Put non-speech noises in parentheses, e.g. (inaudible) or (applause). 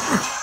you (laughs)